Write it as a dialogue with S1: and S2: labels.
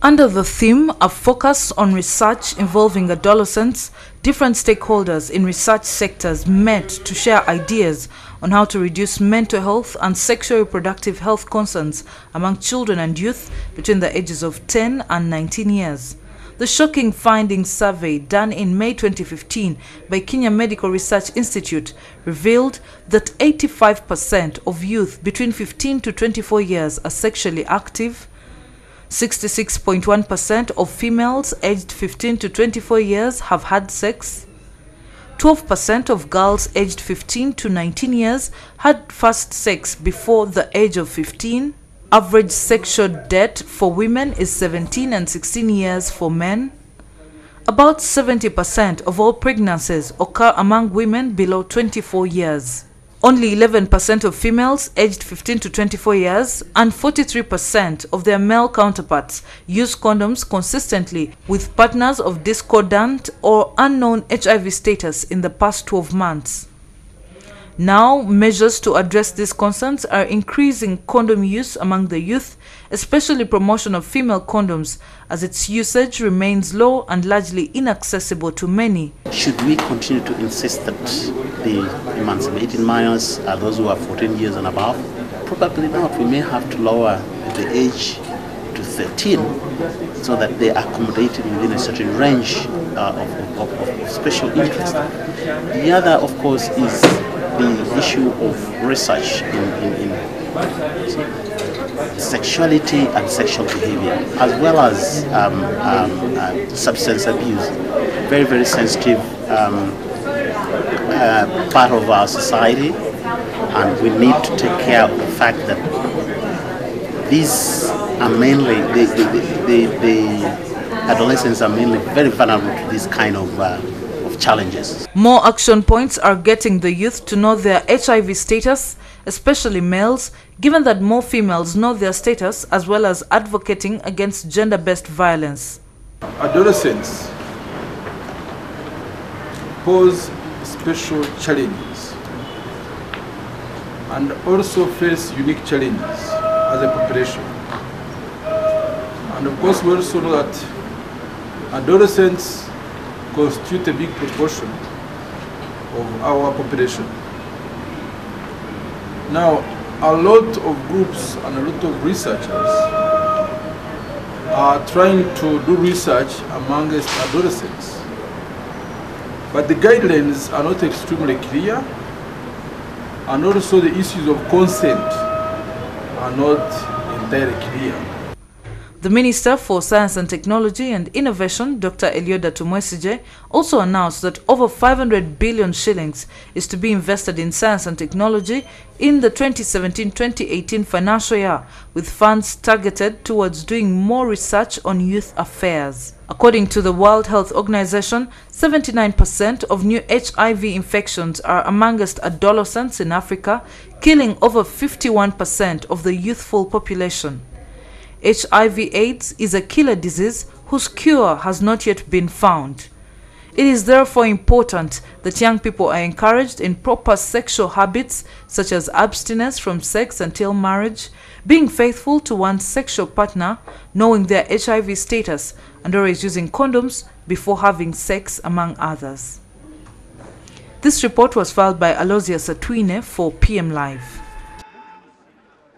S1: Under the theme, a focus on research involving adolescents, different stakeholders in research sectors met to share ideas on how to reduce mental health and sexual reproductive health concerns among children and youth between the ages of 10 and 19 years. The shocking findings survey done in May 2015 by Kenya Medical Research Institute revealed that 85% of youth between 15 to 24 years are sexually active, 66.1% of females aged 15 to 24 years have had sex. 12% of girls aged 15 to 19 years had first sex before the age of 15. Average sexual debt for women is 17 and 16 years for men. About 70% of all pregnancies occur among women below 24 years. Only 11% of females aged 15 to 24 years and 43% of their male counterparts use condoms consistently with partners of discordant or unknown HIV status in the past 12 months. Now, measures to address these concerns are increasing condom use among the youth, especially promotion of female condoms, as its usage remains low and largely inaccessible to many.
S2: Should we continue to insist that the emancipated minors are those who are 14 years and above? Probably not. We may have to lower the age to 13 so that they are accommodated within a certain range uh, of, of, of, special interest. The other, of course, is the issue of research in, in, in sexuality and sexual behavior, as well as um, um, uh, substance abuse. Very, very sensitive um, uh, part of our society, and we need to take care of the fact that these are mainly, the, the, the, the adolescents are mainly very vulnerable to this kind of uh, challenges.
S1: More action points are getting the youth to know their HIV status, especially males, given that more females know their status as well as advocating against gender-based violence.
S3: Adolescents pose special challenges and also face unique challenges as a population. And of course we also know that adolescents constitute a big proportion of our population. Now, a lot of groups and a lot of researchers are trying to do research amongst adolescents. But the guidelines are not extremely clear, and also the issues of consent are not entirely clear.
S1: The Minister for Science and Technology and Innovation, Dr. Elioda Tumwesigye, also announced that over 500 billion shillings is to be invested in science and technology in the 2017-2018 financial year, with funds targeted towards doing more research on youth affairs. According to the World Health Organization, 79% of new HIV infections are amongst adolescents in Africa, killing over 51% of the youthful population. HIV AIDS is a killer disease whose cure has not yet been found. It is therefore important that young people are encouraged in proper sexual habits such as abstinence from sex until marriage, being faithful to one's sexual partner, knowing their HIV status, and always using condoms before having sex, among others. This report was filed by Alosia Satwine for PM Live.